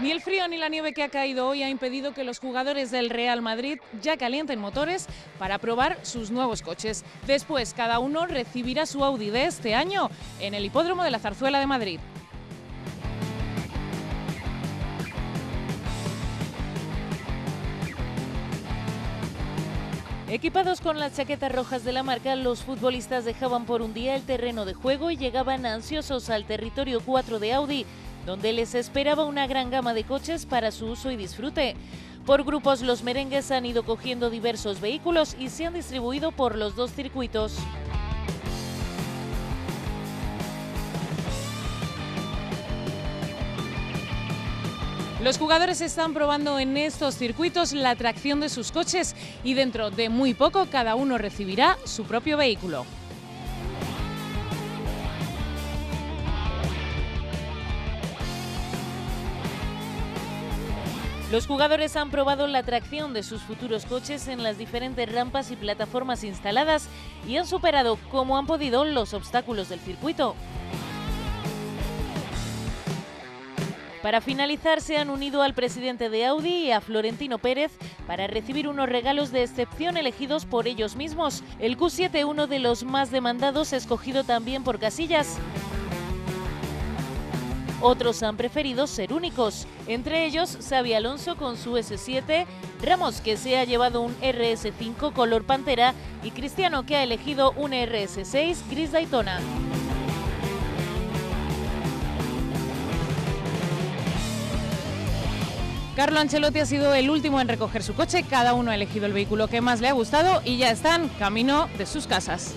Ni el frío ni la nieve que ha caído hoy ha impedido que los jugadores del Real Madrid ya calienten motores para probar sus nuevos coches. Después, cada uno recibirá su Audi de este año en el hipódromo de la Zarzuela de Madrid. Equipados con las chaquetas rojas de la marca, los futbolistas dejaban por un día el terreno de juego y llegaban ansiosos al territorio 4 de Audi, donde les esperaba una gran gama de coches para su uso y disfrute. Por grupos, los merengues han ido cogiendo diversos vehículos y se han distribuido por los dos circuitos. Los jugadores están probando en estos circuitos la tracción de sus coches y dentro de muy poco cada uno recibirá su propio vehículo. Los jugadores han probado la tracción de sus futuros coches en las diferentes rampas y plataformas instaladas y han superado como han podido los obstáculos del circuito. Para finalizar, se han unido al presidente de Audi y a Florentino Pérez para recibir unos regalos de excepción elegidos por ellos mismos. El Q7, uno de los más demandados, escogido también por Casillas. Otros han preferido ser únicos, entre ellos Xavi Alonso con su S7, Ramos que se ha llevado un RS5 color pantera y Cristiano que ha elegido un RS6 gris Daytona. Carlo Ancelotti ha sido el último en recoger su coche, cada uno ha elegido el vehículo que más le ha gustado y ya están camino de sus casas.